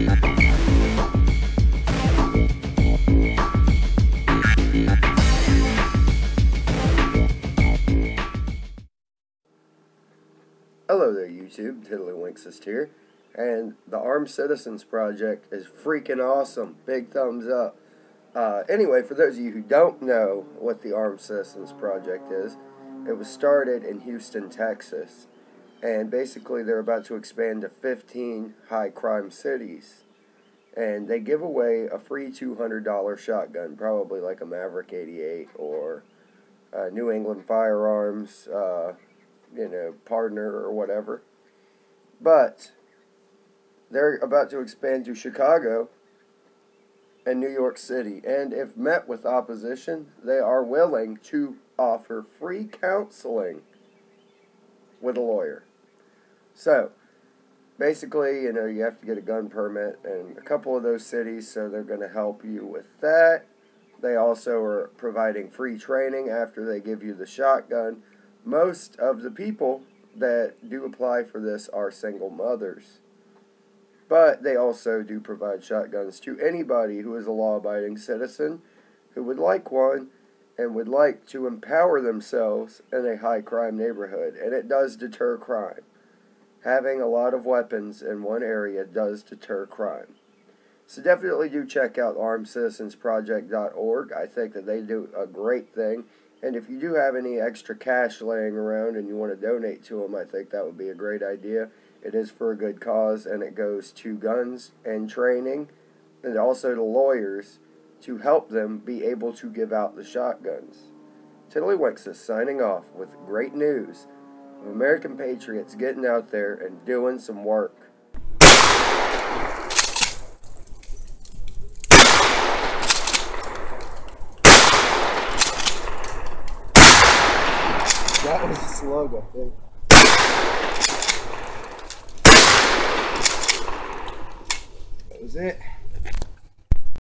Hello there YouTube, Tiddlywinksist here, and the Armed Citizens Project is freaking awesome. Big thumbs up. Uh, anyway, for those of you who don't know what the Armed Citizens Project is, it was started in Houston, Texas, and basically, they're about to expand to 15 high crime cities. And they give away a free $200 shotgun, probably like a Maverick 88 or uh, New England Firearms. Uh, you know, partner or whatever. But they're about to expand to Chicago and New York City. And if met with opposition, they are willing to offer free counseling with a lawyer. So, basically, you know, you have to get a gun permit in a couple of those cities, so they're going to help you with that. They also are providing free training after they give you the shotgun most of the people that do apply for this are single mothers. But they also do provide shotguns to anybody who is a law abiding citizen who would like one and would like to empower themselves in a high crime neighborhood. And it does deter crime. Having a lot of weapons in one area does deter crime. So definitely do check out armedcitizensproject.org. I think that they do a great thing and if you do have any extra cash laying around and you want to donate to them, I think that would be a great idea. It is for a good cause, and it goes to guns and training, and also to lawyers to help them be able to give out the shotguns. Tiddlywinks signing off with great news American patriots getting out there and doing some work. That was a slug, I think. That was it.